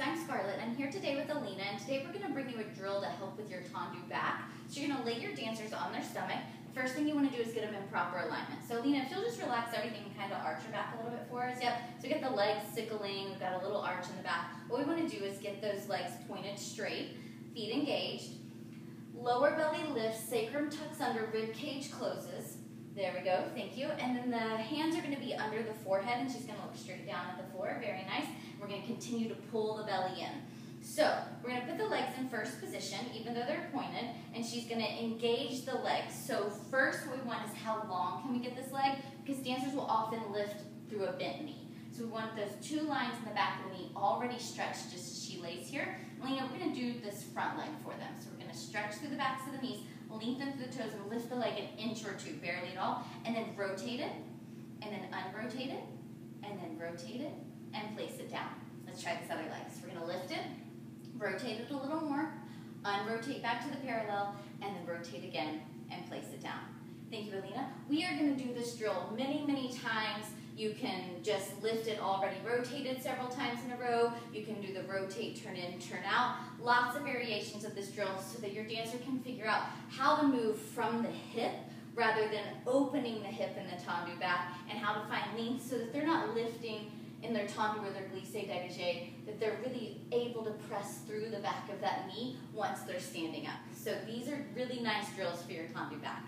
I'm Scarlet. I'm here today with Alina, and today we're going to bring you a drill to help with your tendu back. So you're going to lay your dancers on their stomach. The first thing you want to do is get them in proper alignment. So Alina, if you'll just relax everything and kind of arch your back a little bit for us. Yep. So get the legs sickling. We've got a little arch in the back. What we want to do is get those legs pointed straight, feet engaged. Lower belly lifts, sacrum tucks under, rib cage closes. There we go, thank you. And then the hands are gonna be under the forehead and she's gonna look straight down at the floor, very nice. We're gonna continue to pull the belly in. So, we're gonna put the legs in first position, even though they're pointed, and she's gonna engage the legs. So first what we want is how long can we get this leg? Because dancers will often lift through a bent knee. So we want those two lines in the back of the knee already stretched just as she lays here. Lena, we're gonna do this front leg for them. So we're gonna stretch through the backs of the knees, lengthen through the toes, and lift the leg an inch or two, barely at all, and then rotate it, and then unrotate it, and then rotate it, and place it down. Let's try this other leg. So we're gonna lift it, rotate it a little more, unrotate back to the parallel, and then rotate again and place it down. Thank you, Alina. We are gonna do this drill many, many times. You can just lift it already rotated several times in a row. You can do the rotate, turn in, turn out. Lots of variations of this drill so that your dancer can figure out how to move from the hip rather than opening the hip in the tendu back and how to find length so that they're not lifting in their tendu or their glisse dégagé, that they're really able to press through the back of that knee once they're standing up. So these are really nice drills for your tendu back.